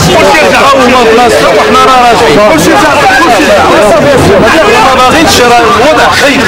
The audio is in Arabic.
كلشي رجع وحنا راه راجعين كلشي تاع ما باغينش راه الوضع خايب